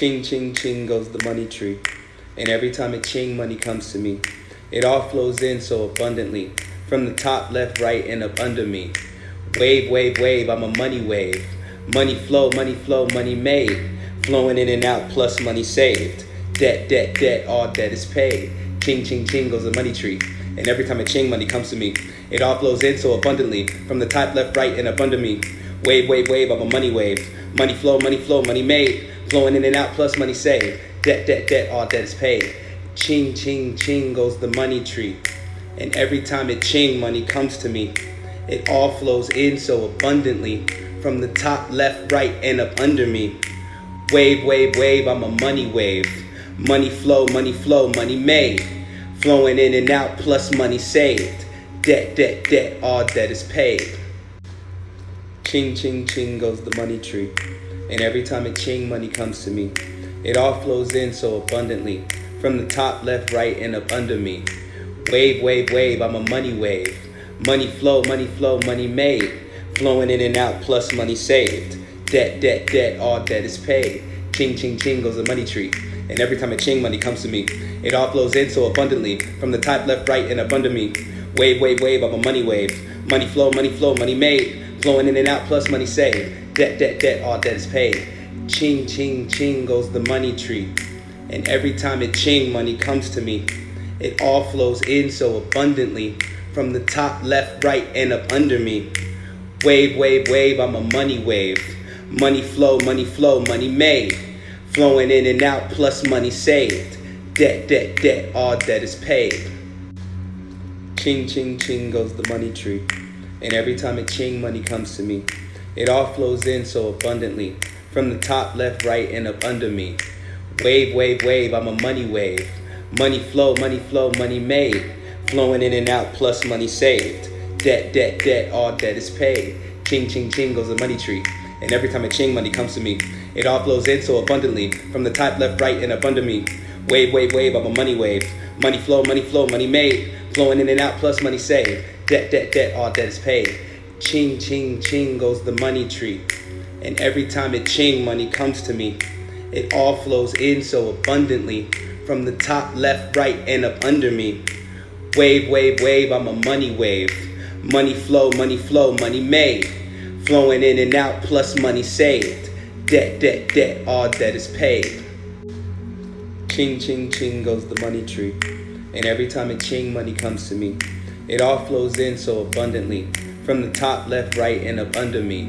Ching, ching, ching goes the money tree. And every time it ching, money comes to me. It all flows in so abundantly. From the top, left, right, and up under me. Wave, wave, wave, I'm a money wave. Money flow, money flow, money made. Flowing in and out, plus money saved. Debt, debt, debt, all debt is paid. Ching, ching, ching goes the money tree. And every time it ching, money comes to me. It all flows in so abundantly. From the top, left, right, and up under me. Wave, wave, wave, I'm a money wave. Money flow, money flow, money made. Flowing in and out, plus money saved. Debt, debt, debt, all debt is paid. Ching, ching, ching goes the money tree. And every time it ching, money comes to me. It all flows in so abundantly. From the top, left, right, and up under me. Wave, wave, wave, I'm a money wave. Money flow, money flow, money made. Flowing in and out, plus money saved. Debt, debt, debt, all debt is paid. Ching, ching, ching goes the money tree. And every time it ching, money comes to me. It all flows in so abundantly. From the top, left, right, and up under me. Wave, wave, wave, I'm a money wave. Money flow, money flow, money made. Flowing in and out, plus money saved. Debt, debt, debt, all debt is paid. Ching, ching, ching goes the money tree. And every time a ching, money comes to me. It all flows in so abundantly. From the top, left, right, and up under me. Wave, wave, wave, I'm a money wave. Money flow, money flow, money made. Flowing in and out, plus money saved. Debt, debt, debt, all debt is paid. Ching, ching, ching goes the money tree. And every time it ching, money comes to me. It all flows in so abundantly. From the top, left, right, and up under me. Wave, wave, wave, I'm a money wave. Money flow, money flow, money made. Flowing in and out, plus money saved. Debt, debt, debt, all debt is paid. Ching, ching, ching goes the money tree. And every time it ching, money comes to me. It all flows in so abundantly. From the top, left, right, and up under me. Wave, wave, wave, I'm a money wave. Money flow, money flow, money made. Flowing in and out, plus money saved. Debt, debt, debt, all debt is paid. Ching, ching, ching goes the money tree. And every time a ching, money comes to me. It all flows in so abundantly. From the top, left, right, and up under me. Wave, wave, wave, I'm a money wave. Money flow, money flow, money made. Flowing in and out, plus money saved. Debt, debt, debt, all debt is paid. Ching, ching, ching goes the money tree. And every time it ching, money comes to me. It all flows in so abundantly. From the top, left, right, and up under me. Wave, wave, wave, I'm a money wave. Money flow, money flow, money made. Flowing in and out, plus money saved. Debt, debt, debt, all debt is paid. Ching, ching, ching goes the money tree. And every time it ching, money comes to me. It all flows in so abundantly. From the top, left, right, and up under me.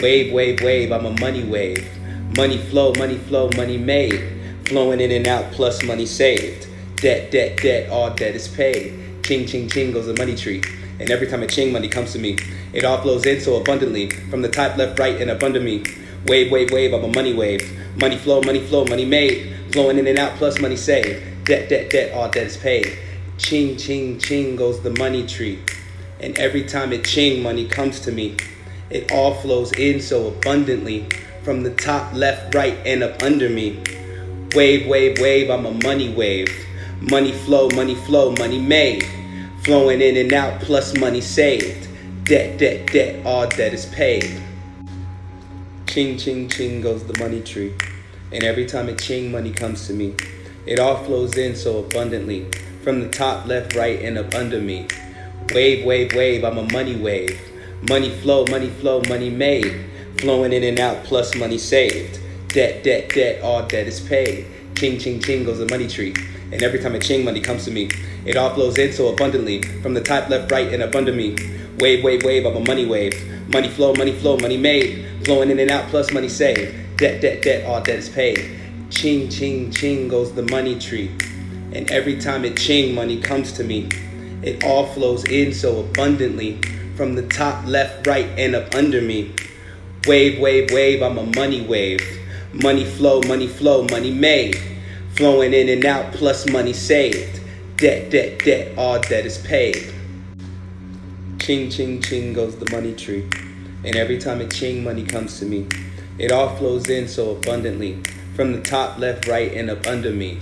Wave, wave, wave, I'm a money wave. Money flow, money flow, money made. Flowing in and out, plus money saved. Debt, debt, debt, all debt is paid. Ching, ching, ching goes the money tree. And every time a ching, money comes to me. It all flows in so abundantly. From the top, left, right, and up under me. Wave, wave, wave, I'm a money wave. Money flow, money flow, money made. Flowing in and out, plus money saved. Debt, debt, debt, all debt is paid. Ching, ching, ching goes the money tree. And every time it ching, money comes to me. It all flows in so abundantly. From the top, left, right, and up under me. Wave, wave, wave, I'm a money wave. Money flow, money flow, money made. Flowing in and out, plus money saved. Debt, debt, debt, all debt is paid. Ching, ching, ching goes the money tree. And every time it ching, money comes to me. It all flows in so abundantly. From the top, left, right, and up under me. Wave, wave, wave, I'm a money wave. Money flow, money flow, money made. Flowing in and out, plus money saved. Debt, debt, debt, all debt is paid. Ching, ching, ching goes the money tree. And every time a ching, money comes to me. It all flows in so abundantly. From the top, left, right, and under me. Wave, wave, wave, I'm a money wave. Money flow, money flow, money made. Flowing in and out, plus money saved. Debt, debt, debt, all debt is paid. Ching, ching, ching goes the money tree. And every time it ching, money comes to me. It all flows in so abundantly. From the top, left, right, and up under me. Wave, wave, wave, I'm a money wave. Money flow, money flow, money made. Flowing in and out, plus money saved. Debt, debt, debt, all debt is paid. Ching, ching, ching goes the money tree. And every time it ching, money comes to me. It all flows in so abundantly. From the top, left, right, and up under me.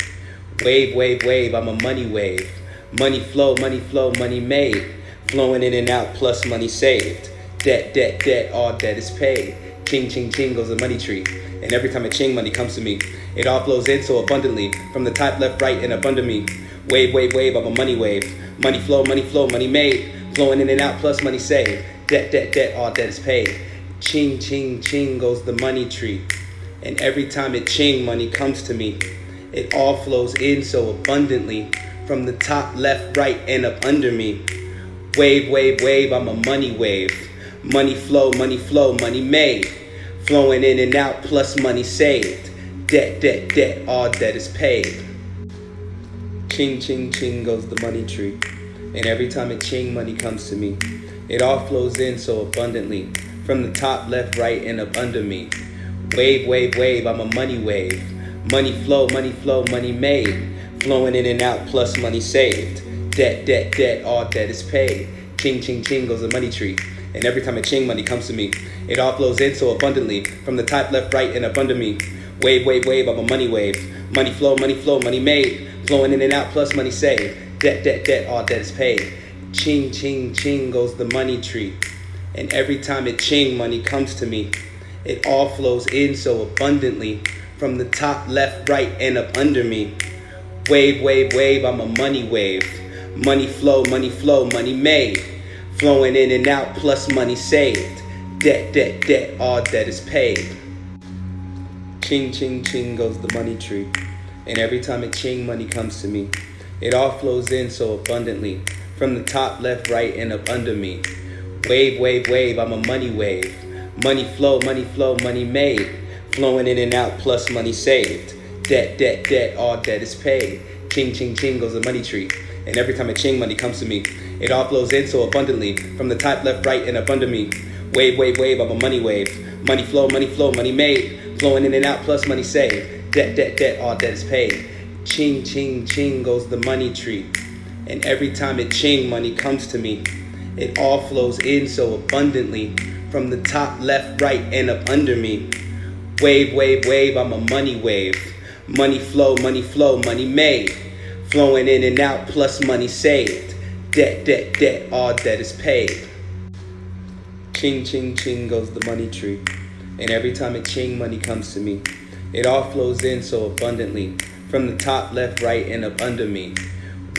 Wave, wave, wave, I'm a money wave. Money flow, money flow, money made. Flowing in and out, plus money saved. Debt, debt, debt, all debt is paid. Ching, ching, ching goes the money tree. And every time a ching money comes to me, it all flows in so abundantly from the top, left, right, and under me. Wave, wave, wave, I'm a money wave. Money flow, money flow, money made. Flowing in and out, plus money saved. Debt, debt, debt, all debt is paid. Ching, ching, ching goes the money tree. And every time it ching money comes to me, it all flows in so abundantly from the top, left, right, and up under me. Wave, wave, wave, I'm a money wave. Money flow, money flow, money made. Flowing in and out, plus money saved. Debt, debt, debt, all debt is paid. Ching, ching, ching goes the money tree. And every time it ching, money comes to me. It all flows in so abundantly from the top, left, right, and up under me. Wave, wave, wave, I'm a money wave. Money flow, money flow, money made. Flowing in and out, plus money saved. Debt, debt, debt, all debt is paid. Ching, ching, ching goes the money tree. And every time a ching money comes to me, it all flows in so abundantly from the top, left, right, and up under me. Wave, wave, wave, I'm a money wave. Money flow, money flow, money made. Flowing in and out, plus money saved. Debt, debt, debt, all debt is paid. Ching, ching, ching goes the money tree. And every time it ching money comes to me, it all flows in so abundantly from the top, left, right, and up under me. Wave, wave, wave, I'm a money wave. Money flow, money flow, money made. Flowing in and out, plus money saved. Debt, debt, debt, all debt is paid. Ching, ching, ching goes the money tree. And every time it ching, money comes to me. It all flows in so abundantly from the top, left, right, and up under me. Wave, wave, wave, I'm a money wave. Money flow, money flow, money made. Flowing in and out, plus money saved. Debt, debt, debt, all debt is paid. Ching, ching, ching goes the money tree. And every time a ching money comes to me, it all flows in so abundantly from the top, left, right, and up under me. Wave, wave, wave, I'm a money wave. Money flow, money flow, money made. Flowing in and out, plus money saved. Debt, debt, debt, all debt is paid. Ching, ching, ching goes the money tree. And every time it ching money comes to me, it all flows in so abundantly from the top, left, right, and up under me. Wave, wave, wave, I'm a money wave. Money flow, money flow, money made. Flowing in and out, plus money saved. Debt, debt, debt, all debt is paid. Ching, ching, ching goes the money tree. And every time it ching, money comes to me. It all flows in so abundantly from the top, left, right, and up under me.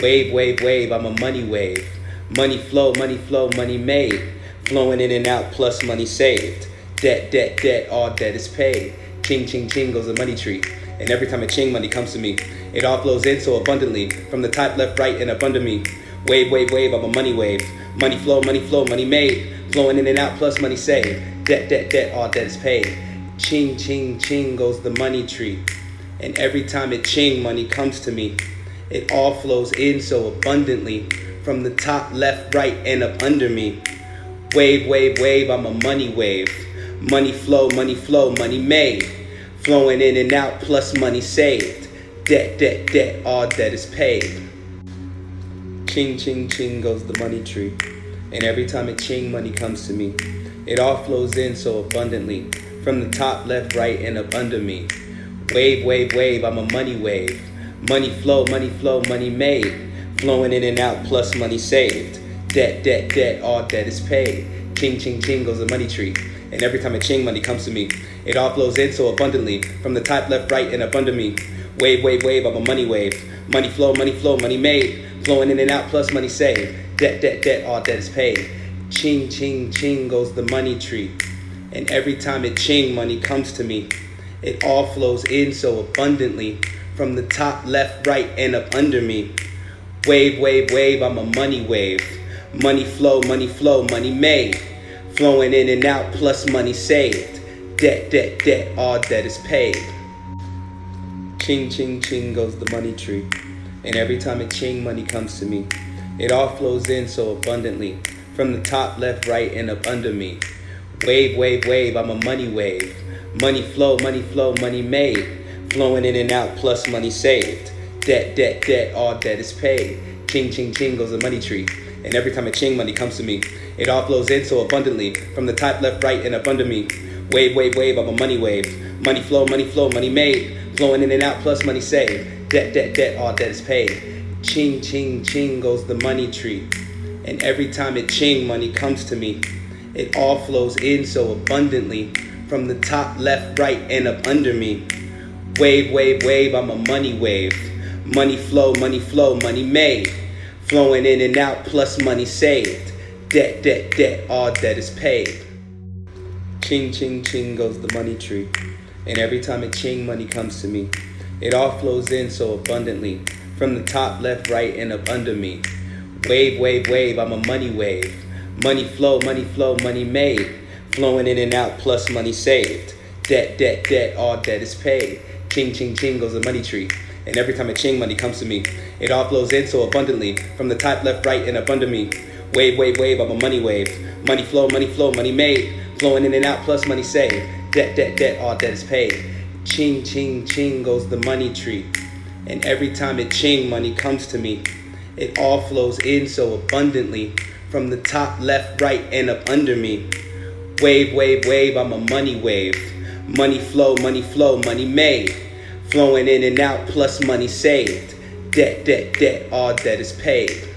Wave, wave, wave, I'm a money wave. Money flow, money flow, money made. Flowing in and out, plus money saved. Debt, debt, debt, all debt is paid. Ching, ching, ching goes the money tree. And every time a ching money comes to me, it all flows in so abundantly from the top, left, right, and up under me. Wave, wave, wave, I'm a money wave. Money flow, money flow, money made. Flowing in and out, plus money saved. Debt, debt, debt, all debt is paid. Ching, ching, ching goes the money tree. And every time it ching money comes to me, it all flows in so abundantly from the top, left, right, and up under me. Wave, wave, wave, I'm a money wave. Money flow, money flow, money made. Flowing in and out, plus money saved. Debt, debt, debt, all debt is paid. Ching, ching, ching goes the money tree. And every time it ching, money comes to me. It all flows in so abundantly from the top, left, right, and up under me. Wave, wave, wave, I'm a money wave. Money flow, money flow, money made. Flowing in and out, plus money saved. Debt, debt, debt, all debt is paid. Ching, ching, ching goes the money tree. And every time a ching money comes to me, it all flows in so abundantly from the top, left, right, and up under me. Wave, wave, wave, I'm a money wave. Money flow, money flow, money made. Flowing in and out, plus money saved. Debt, debt, debt, all debt is paid. Ching, ching, ching goes the money tree. And every time it ching money comes to me, it all flows in so abundantly from the top, left, right, and up under me. Wave, wave, wave, I'm a money wave. Money flow, money flow, money made. Flowing in and out, plus money saved. Debt, debt, debt, all debt is paid. Ching, ching, ching goes the money tree. And every time it ching, money comes to me. It all flows in so abundantly from the top, left, right, and up under me. Wave, wave, wave, I'm a money wave. Money flow, money flow, money made. Flowing in and out, plus money saved. Debt, debt, debt, all debt is paid. Ching, ching, ching goes the money tree. And every time a ching money comes to me, it all flows in so abundantly from the top, left, right, and up under me. Wave, wave, wave, I'm a money wave. Money flow, money flow, money made. Flowing in and out, plus money saved. Debt, debt, debt, all debt is paid. Ching, ching, ching goes the money tree. And every time it ching money comes to me, it all flows in so abundantly from the top, left, right, and up under me. Wave, wave, wave, I'm a money wave. Money flow, money flow, money made. Flowing in and out, plus money saved. Debt, debt, debt, all debt is paid. Ching, ching, ching goes the money tree. And every time a ching money comes to me, it all flows in so abundantly. From the top, left, right, and up under me. Wave, wave, wave, I'm a money wave. Money flow, money flow, money made. Flowing in and out, plus money saved. Debt, debt, debt, all debt is paid. Ching, ching, ching goes the money tree. And every time a ching money comes to me, it all flows in so abundantly. From the top, left, right, and up under me. Wave, wave, wave, I'm a money wave. Money flow, money flow, money made. Flowing in and out, plus money saved. Debt, debt, debt, all debt is paid. Ching, ching, ching goes the money tree. And every time a ching money comes to me, it all flows in so abundantly. From the top, left, right, and up under me. Wave, wave, wave, I'm a money wave. Money flow, money flow, money made. Flowing in and out, plus money saved. Debt, debt, debt, all debt is paid.